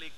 Malik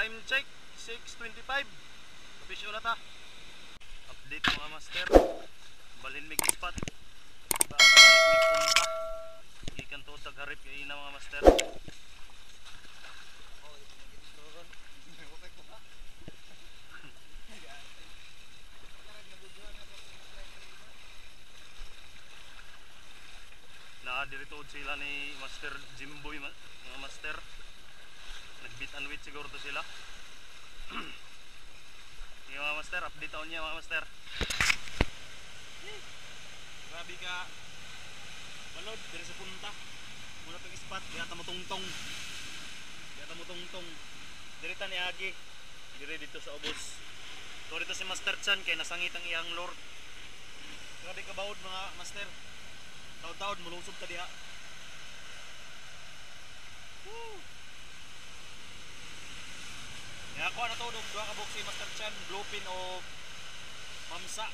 Time check, 6.25. Fish ulat ha. Update mga master. Balin mig ispat. Balik mig punta. Gikan to tagharip yung ina mga master. Naa dirito sila ni Master Jimboy mga master. Nag-beat and wait siguro to sila. Sige mga master, update on niya mga master. Grabe ka. Balod, dari sa punta. Muna tong spot, yata mo tungtong. Yata mo tungtong. Dirita ni Agi. Dire dito sa ubos. So dito si Master Chan kay nasangit ang iyang lord. Grabe ka bawod mga master. Taod-taod mulusog ta diha. Woo! Ya ako na to dog duha ka box si Master Chan, bluepin o mamsa.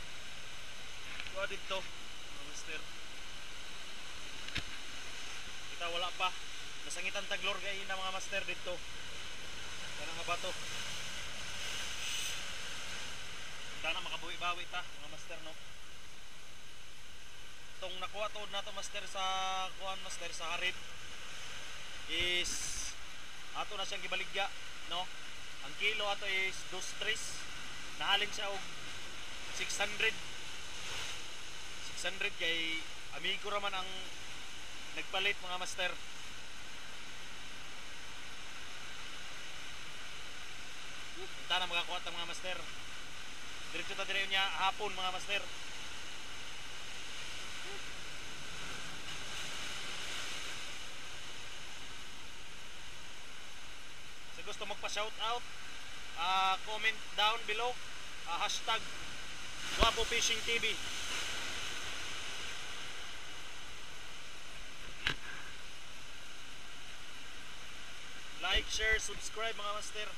Duha dito, master. Kita wala pa. Nasangitan taglor kay na mga master dito. Kana nga bato. Sana makabuhi-bawi ta mga master no. Tong nakuha to na to master sa kuan master sa harit is ato na siyang gibaligya no. Ang kilo ato is 2 Nahalin siya og 600 600 kay amigo raman ang nagpalit mga master. Punta na makakuha mga master. Diretso ta dire niya hapon mga master. Sa gusto magpa-shout out, ah, comment down below, ah, hashtag Guapo Fishing TV. Like, share, subscribe mga master.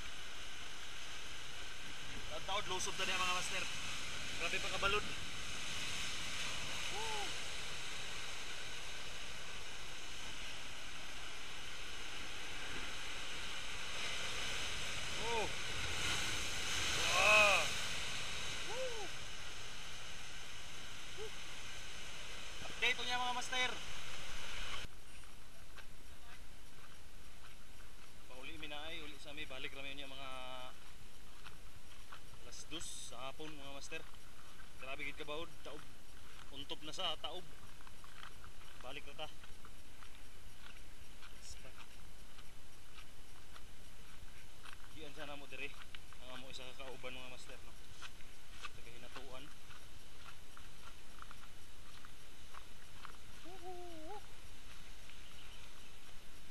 Taod lusog na niya mga master. Grabe pa kabalod. Woo! Oh! Ah! Woo! Woo! Update ko niya mga master. Pauli mi na ay, uli sa mi balik ra niya mga alas dos sa hapon mga master. Grabe gid ka baod, taob. Untop na sa taob. Balik na ta. Diyan sana mo dire. Ang amo isa ka kauban mga master no. Taga hinatuan.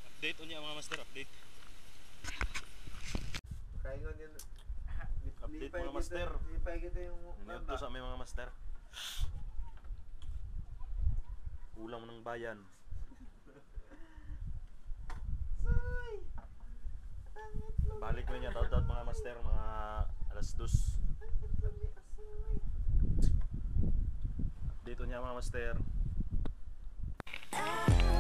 Update unya mga master, update. Kaingon yun. Update mga master. Lipay kita yung Nandito sa aming mga master. Kulang mo ng bayan. Soy! Tangit lang. Balik ko niya taot mga master, mga alas dos. Tangit lang ni Asoy. Dito niya mga master. I